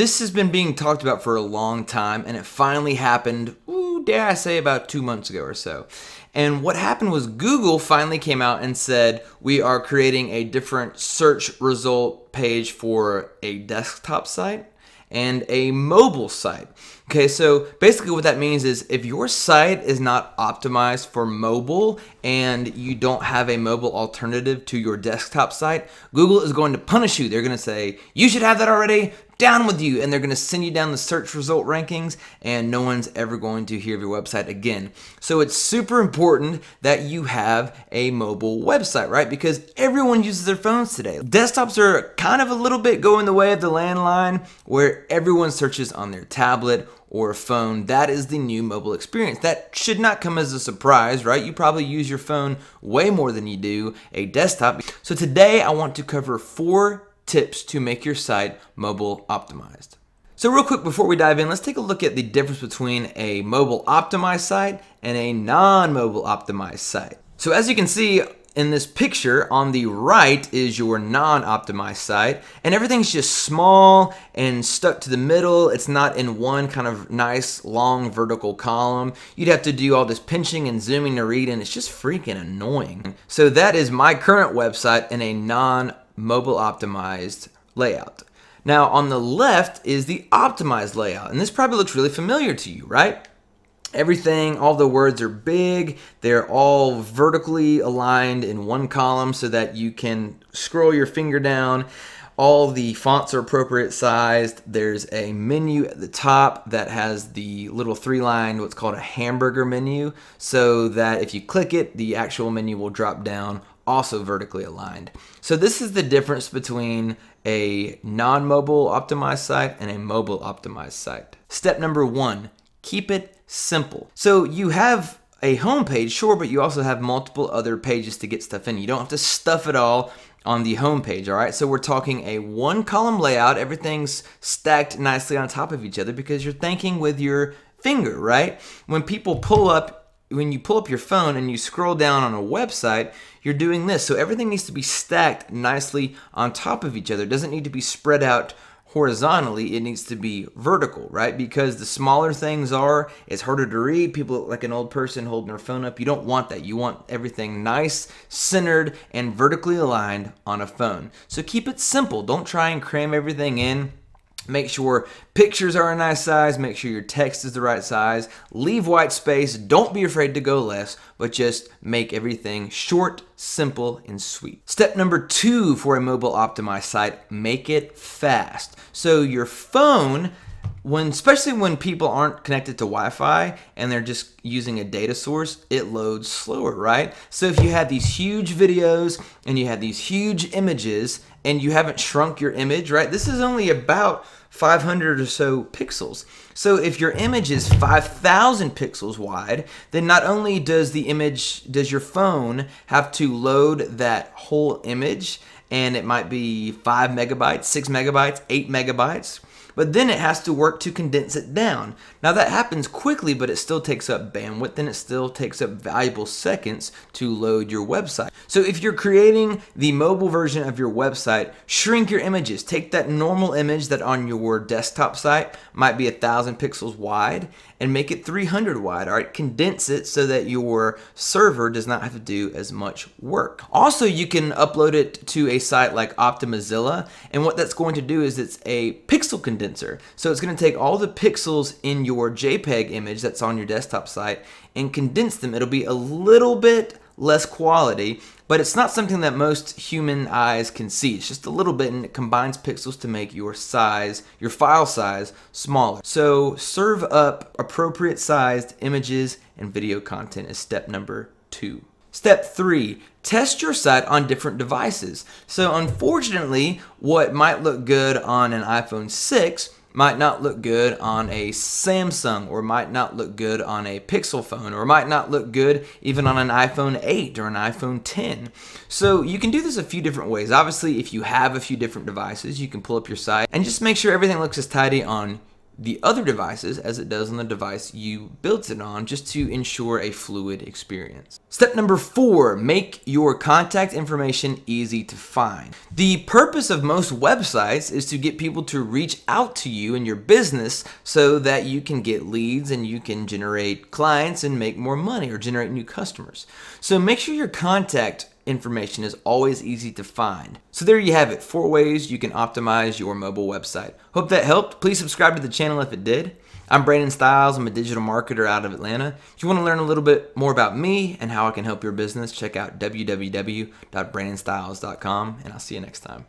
This has been being talked about for a long time, and it finally happened, ooh, dare I say, about two months ago or so. And what happened was Google finally came out and said, we are creating a different search result page for a desktop site and a mobile site. Okay, so basically what that means is if your site is not optimized for mobile and you don't have a mobile alternative to your desktop site, Google is going to punish you. They're going to say, you should have that already, down with you, and they're going to send you down the search result rankings, and no one's ever going to hear of your website again. So it's super important that you have a mobile website, right? Because everyone uses their phones today. Desktops are kind of a little bit going the way of the landline, where everyone searches on their tablet or phone, that is the new mobile experience. That should not come as a surprise, right? You probably use your phone way more than you do a desktop. So today I want to cover four tips to make your site mobile optimized. So real quick before we dive in, let's take a look at the difference between a mobile optimized site and a non-mobile optimized site. So as you can see, in this picture on the right is your non-optimized site and everything's just small and stuck to the middle it's not in one kind of nice long vertical column you'd have to do all this pinching and zooming to read and it's just freaking annoying so that is my current website in a non-mobile optimized layout now on the left is the optimized layout and this probably looks really familiar to you right Everything, all the words are big. They're all vertically aligned in one column so that you can scroll your finger down. All the fonts are appropriate sized. There's a menu at the top that has the little three line, what's called a hamburger menu, so that if you click it, the actual menu will drop down, also vertically aligned. So this is the difference between a non-mobile optimized site and a mobile optimized site. Step number one, keep it simple. So you have a home page, sure, but you also have multiple other pages to get stuff in. You don't have to stuff it all on the home page, all right? So we're talking a one column layout. Everything's stacked nicely on top of each other because you're thinking with your finger, right? When people pull up when you pull up your phone and you scroll down on a website, you're doing this. So everything needs to be stacked nicely on top of each other. It doesn't need to be spread out horizontally, it needs to be vertical, right? Because the smaller things are, it's harder to read. People like an old person holding their phone up. You don't want that. You want everything nice, centered, and vertically aligned on a phone. So keep it simple. Don't try and cram everything in Make sure pictures are a nice size. Make sure your text is the right size. Leave white space. Don't be afraid to go less, but just make everything short, simple, and sweet. Step number two for a mobile optimized site, make it fast. So your phone when especially when people aren't connected to Wi-Fi and they're just using a data source, it loads slower, right? So if you have these huge videos and you have these huge images and you haven't shrunk your image, right? This is only about 500 or so pixels. So if your image is 5,000 pixels wide, then not only does the image, does your phone have to load that whole image, and it might be 5 megabytes, 6 megabytes, 8 megabytes, but then it has to work to condense it down. Now that happens quickly, but it still takes up bandwidth and it still takes up valuable seconds to load your website. So if you're creating the mobile version of your website, shrink your images. Take that normal image that on your desktop site might be a thousand pixels wide and make it 300 wide. All right, condense it so that your server does not have to do as much work. Also, you can upload it to a site like Optimizilla, and what that's going to do is it's a pixel condenser. So it's going to take all the pixels in your JPEG image that's on your desktop site and condense them. It'll be a little bit less quality, but it's not something that most human eyes can see. It's just a little bit and it combines pixels to make your size, your file size, smaller. So serve up appropriate sized images and video content is step number two. Step three, test your site on different devices. So unfortunately, what might look good on an iPhone 6 might not look good on a Samsung or might not look good on a Pixel phone or might not look good even on an iPhone 8 or an iPhone 10. So you can do this a few different ways. Obviously, if you have a few different devices, you can pull up your site and just make sure everything looks as tidy on the other devices as it does on the device you built it on just to ensure a fluid experience. Step number four, make your contact information easy to find. The purpose of most websites is to get people to reach out to you and your business so that you can get leads and you can generate clients and make more money or generate new customers. So make sure your contact information is always easy to find. So there you have it, four ways you can optimize your mobile website. Hope that helped. Please subscribe to the channel if it did. I'm Brandon Stiles. I'm a digital marketer out of Atlanta. If you want to learn a little bit more about me and how I can help your business, check out www.brandonstiles.com and I'll see you next time.